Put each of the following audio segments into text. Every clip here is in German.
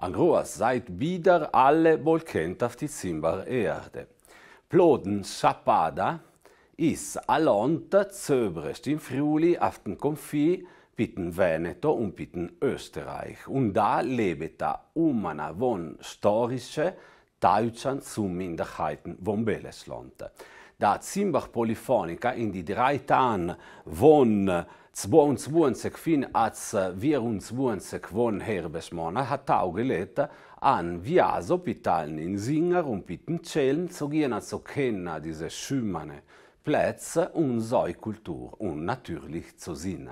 Angruas seid wieder alle volkent auf die Zimbar Erde. Ploden Schapada is alont zöbrest im Friuli auf den Konfi bitten Veneto und bitten Österreich. Und da lebt da umana von historische Deutschland zu Minderheiten von Belesland. Da Zimbach Polyphonica in die drei Tagen von 22 fin als 24 von Herbesmona hat auch gelebt an Viaso Pitalen in Singer und Pittencellen zu gehen zu kennen diese schümmerne Plätze und seine Kultur und natürlich zu sehen.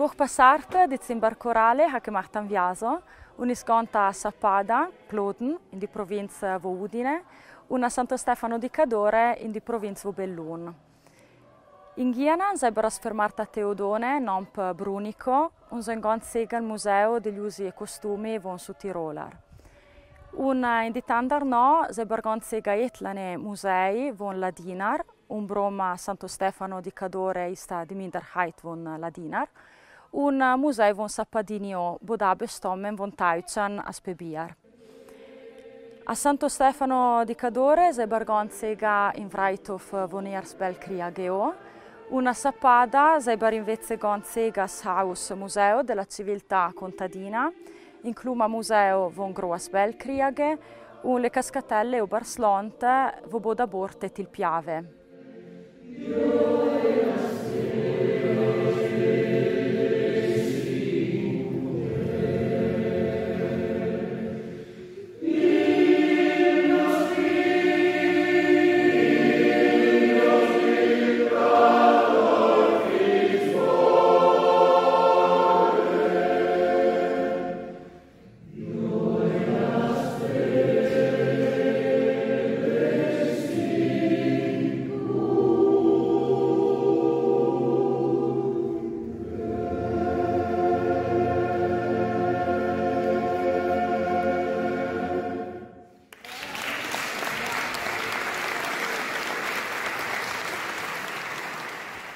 Die Buchpassarte, die Zimbarcorale, hat gemacht am Viaso gonta a Sappada, Ploden, in die Provinz vo Udine, und a Santo Stefano di Cadore, in die Provinz vo Bellun. In Ghiana sarebbero sfermata Teodone, nomp Brunico, un zengon sega al Museo degli Usi e Costumi von su Tirolar. Un in di tandar no, sarebbero sega etlane musei von Ladinar, un broma Santo Stefano di Cadore ista di Minderheit von Ladinar, un musei von Sappadinio bodabe stommen von Tauchan a Spebiar. A Santo Stefano di Cadore se bargonzega in Vreithof von Ersbel Criageo, una sappada se bar invece gonzega Haus Museo della Civiltà Contadina, incluma museo von Groasbel Criage, un le cascatelle o barslonte vo boda borte til piave.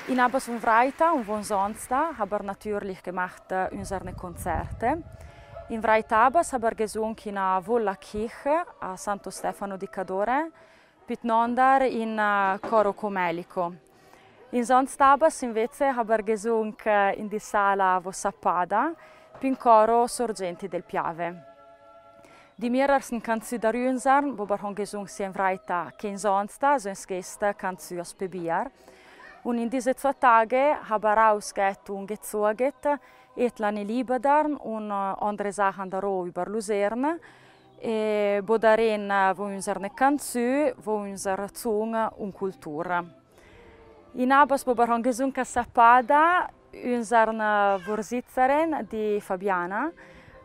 In Abas und Vreita und von Sonsta haben wir natürlich gemacht äh, unsere Konzerte. In Vreita Abas haben wir gesungen in der Volla Kirche a Santo Stefano di Cadore, Pitnondar in uh, Coro Comelico. In Sonsta Abas invece haben wir gesungen in die Sala Vossapada, in Coro Sorgenti del Piave. Die mehreren Kanzü der Rünsarn, wo wir gesungen in Vreita, che in Sonsta, so ein Gäste Kanzü aus Bebiar. Und in diese zwei Tage habe ich rausgeht und gezogen, in Libanon und andere Sachen darauf über Luzerne. E bodarin wo unsere Kanzü, wo unsere Zunge und Kultur. In Abas bo baron gesungen Sapada, unsere Vorsitzerin, die Fabiana,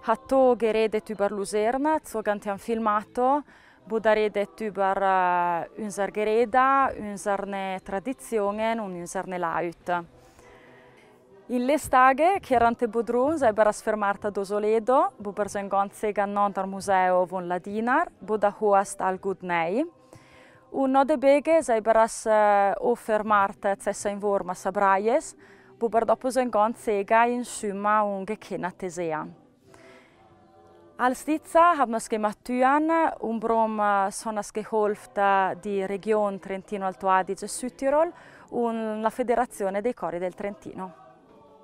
hat geredet über Luzerne, zogen haben filmato, Eh, bu Budare det über unsere Geräte, unsere Traditionen und unsere Leute. In lestage, Kerante Budrun, Seberas Fermarta Dosoledo, Bubersengon Sega Nontar Museo von Ladinar, Budahuast al Gudnei. Un node bege, Seberas eh, Ofermarta Cessa in Vorma Sabrajes, Buberdopusengon Sega in Summa un Gekena Tesea. Als Stizza haben wir gemacht um Brom sonas geholfen die Region Trentino Alto Adige Südtirol und la Federazione dei Cori del Trentino.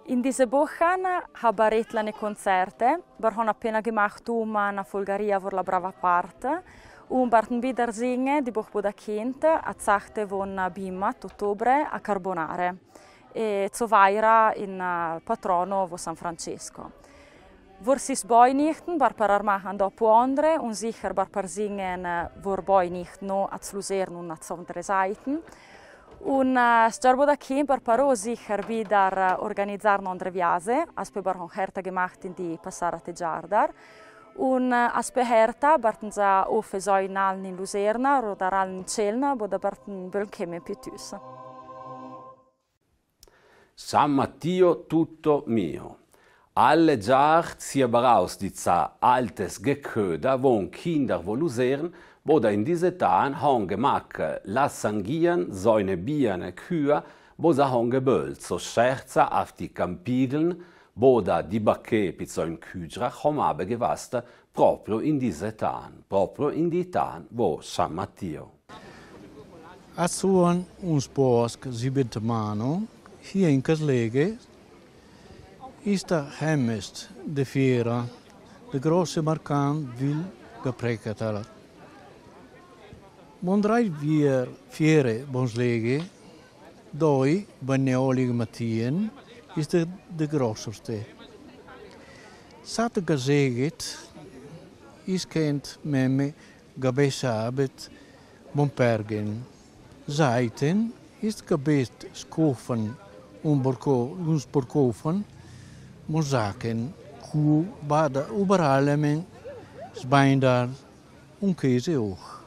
In diese Wochen wir etliche Konzerte. Wir haben appena gemacht um eine Folgeria für la brava parte. Und haben wieder singen die Buch Buda Kind a Zachte von Bimmat, ottobre, a Carbonare. E Zovaira in patrono von San Francesco. Vorsis boi nichten, bar per armahan dopo andre, un sicher bar per singen vor boi nicht no at Luzern und at andere Seiten. Un uh, starbo da kim bar paro sicher wieder uh, organizzar andre viase, aspe bar herta gemacht in die Passarate Giardar. Un uh, aspe herta barten za ofe soi naln in Luzerna, rodaral in Celna, boda barten bölkeme pitus. San Matteo tutto mio. Alle Jahr ziehe beraus die za altes Geköder, wo Kinder volusieren, wo da in diese Tagen haben gemacht, lassangien, seine Biene Kühe, wo sie haben geböllt, so scherza auf die Campideln, wo da die Bacche pizzoin Küdra haben aber gewasst, proprio in diese Tagen, proprio in die Tagen, wo San Matteo. Atsuan uns bosque zibentamano, hier in Caslege, Is de hemmest de fiera. De grote markant wil geprägt hat. Mondrai weer fiere bonslege, doi baneolig matien is de, de grootste. Sat gezegd is kent meme gabesabet monpergen. Zeiten is gebest skofen, unsporkofen, mozaken, Cuba, überall is bijna een keuze ook.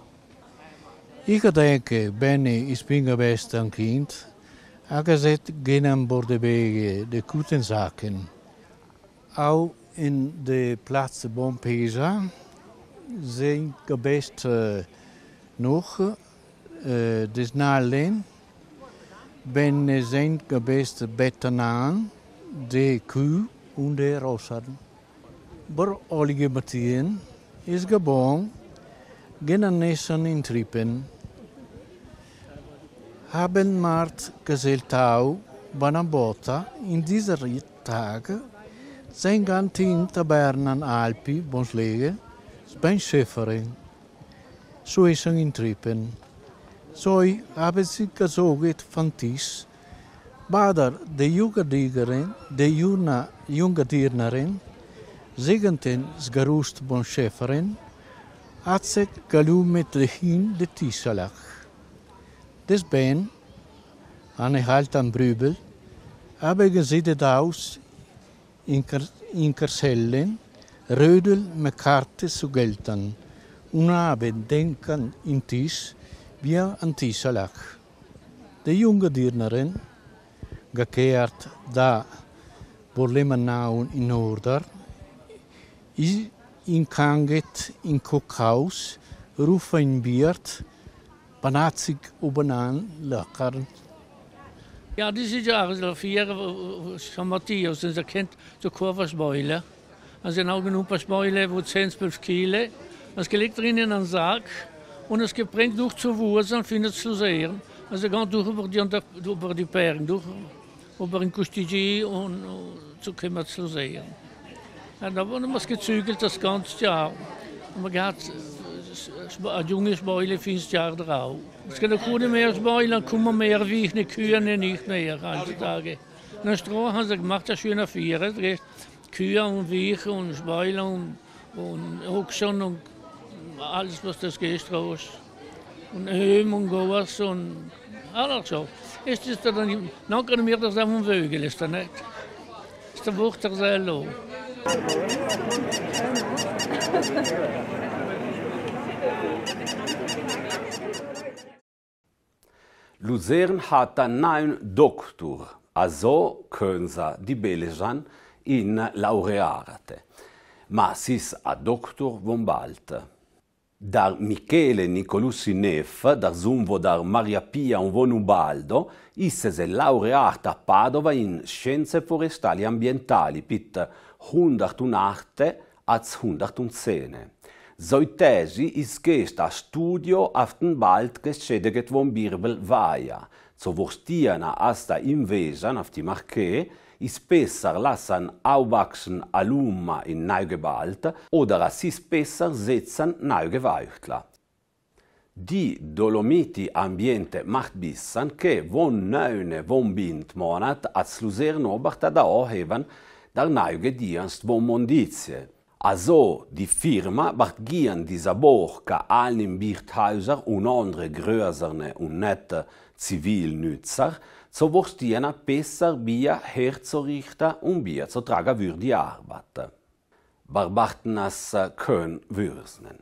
Ik denk, Benny is best een kind. Aangezet gingen worden wegen de kutenzaken. Ook in de plaats Bompesa zijn gebest eh, nog, de dus na. Ben eh, zijn gebest betten. De ku und de rosaden. Bor olige matien is geboren genen nesen in tripen haben Mart Geseltau Banabota in dieser Tage sein gantin Tabernan Alpi Bonslege ben Schäferin. Ist in Trippen. So haben sie gesoget von Tisch. Bader, de Jugendiegerin, de Juna Jungadiernerin, segenten sgarust bon Schäferin, sich galumet hin de Tischalach. Des ben, aan een halt Brübel, hebben gezeten aus in, in Kersellen, Rödel met kaarten zu gelten. Und haben denken in Tisch, wie an. De junge Dirnerin, gekehrt da Borlemanau in Order, is in Kanget in Kokhaus, rufen in Biert, Banatzig obenaan lekker. Ja, die zit ja vier San Matthias, ze kent de kurversbeule. Ze nou genoeg Beule, wo 10, 12 Kilo. Es gelegt drin in einen Sack und es gebringt durch zur Wurzeln, findet zu sehen. Also geht durch über die, über die Berge, durch Kustigi und, zu kommen zu sehen. Ja, da wurde was gezügelt das ganze Jahr. Und man hat junge Beule finns Jahr drauf. Ska det komma mer Beulen, kommen mehr Wiechne Kühe nicht mehr heutzutage. Na Stroh haben sie gemacht, das schöne Viere, Kühe und Wieche und Späule und, und Ochsen und alles, was das geht raus. Und Höhm und Goas und alles so. Ist das dann, dann können wir das auf dem Vögel, ist das nicht? Ist der Wucht der Sello. Luzern hat einen Doktor, also können sie die Belgian in laureate. Ma sis a Doktor von bald. dar Michele Nicolussi Neff, dar Zumvo dar Maria Pia Unvonu Ubaldo, issese laureata a Padova in Scienze Forestali e Ambientali, pit 101 Arte az 101 Szene. Zoitesi ist gesta studio aften bald geschädiget von Birbel vaia, zo vorstiana asta invesan afti marche, is besser lassen aufwachsen Aluma in Neugewalt oder si besser setzen Neugeweichtler. Die Dolomiti Ambiente macht bissan che von neune von bint monat als Luzern obacht da ohevan dar neuge dienst von Mondizie. Also die Firma macht gien dieser Borka allen Birthäuser und andere größere und nette Zivilnützer, so vorstiena besser Bier herzurichten und Bier zu tragen für die Arbeit. Barbartenas können würsnen.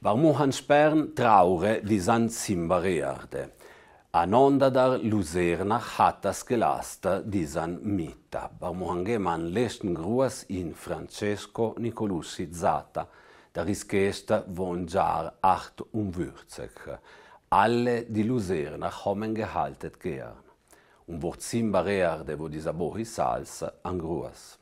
Warum han Sperren traure die San Zimbarierde? Anonda dar Luserna hat das gelasta disan mita. Barmohange man lesten gruas in Francesco Nicolussi Zata, da riskesta von jar acht umwürzek. Alle die Luserna haben gehaltet gern. Und wo zimbarer de wo dieser Bohi salsa an gruas.